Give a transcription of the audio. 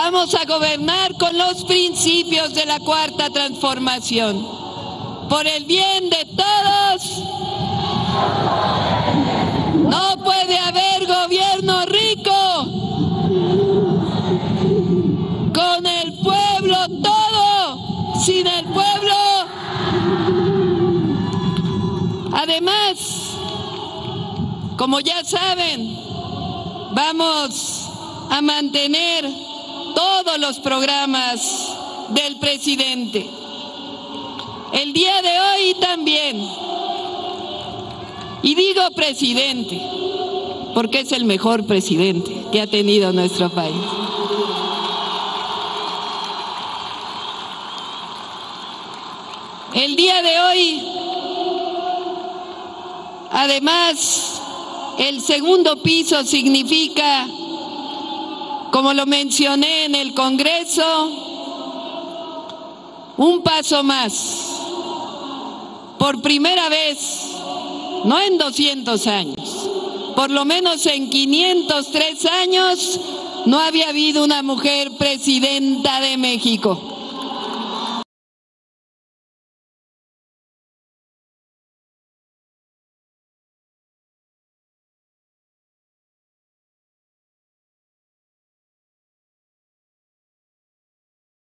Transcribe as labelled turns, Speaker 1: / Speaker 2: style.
Speaker 1: Vamos a gobernar con los principios de la cuarta transformación. Por el bien de todos. No puede haber gobierno rico. Con el pueblo todo. Sin el pueblo. Además, como ya saben, vamos a mantener todos los programas del presidente. El día de hoy también. Y digo presidente, porque es el mejor presidente que ha tenido nuestro país. El día de hoy, además, el segundo piso significa como lo mencioné en el Congreso, un paso más. Por primera vez, no en 200 años, por lo menos en 503 años, no había habido una mujer presidenta de México.